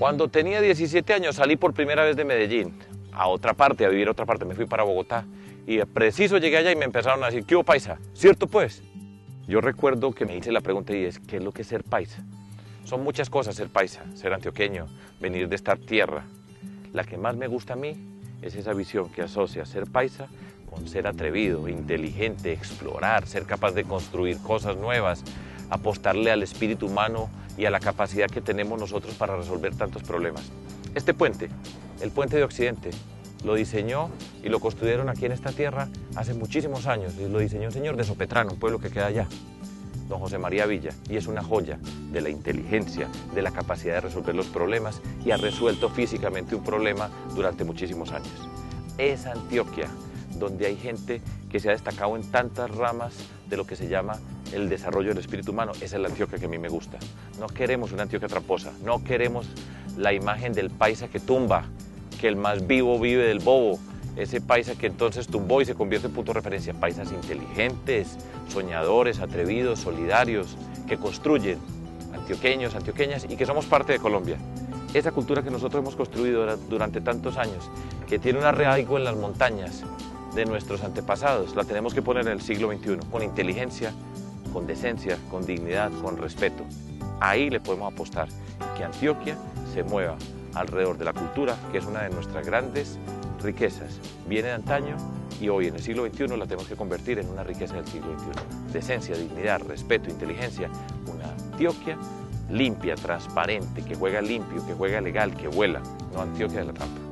Cuando tenía 17 años salí por primera vez de Medellín a otra parte, a vivir a otra parte, me fui para Bogotá y preciso llegué allá y me empezaron a decir, ¿qué hubo paisa? ¿Cierto pues? Yo recuerdo que me hice la pregunta y es, ¿qué es lo que es ser paisa? Son muchas cosas ser paisa, ser antioqueño, venir de esta tierra. La que más me gusta a mí es esa visión que asocia ser paisa con ser atrevido, inteligente, explorar, ser capaz de construir cosas nuevas, apostarle al espíritu humano y a la capacidad que tenemos nosotros para resolver tantos problemas. Este puente, el puente de Occidente, lo diseñó y lo construyeron aquí en esta tierra hace muchísimos años. Y lo diseñó un señor de Sopetrano, un pueblo que queda allá, don José María Villa. Y es una joya de la inteligencia, de la capacidad de resolver los problemas y ha resuelto físicamente un problema durante muchísimos años. Es Antioquia, donde hay gente que se ha destacado en tantas ramas de lo que se llama el desarrollo del espíritu humano. Esa es la Antioquia que a mí me gusta. No queremos una Antioquia tramposa, no queremos la imagen del paisa que tumba, que el más vivo vive del bobo, ese paisa que entonces tumbó y se convierte en punto de referencia. Paisas inteligentes, soñadores, atrevidos, solidarios, que construyen, antioqueños, antioqueñas y que somos parte de Colombia. Esa cultura que nosotros hemos construido durante tantos años, que tiene un arraigo en las montañas de nuestros antepasados, la tenemos que poner en el siglo XXI, con inteligencia, con decencia, con dignidad, con respeto. Ahí le podemos apostar que Antioquia se mueva alrededor de la cultura, que es una de nuestras grandes riquezas. Viene de antaño y hoy en el siglo XXI la tenemos que convertir en una riqueza del siglo XXI. Decencia, dignidad, respeto, inteligencia. Una Antioquia limpia, transparente, que juega limpio, que juega legal, que vuela. No Antioquia de la trampa.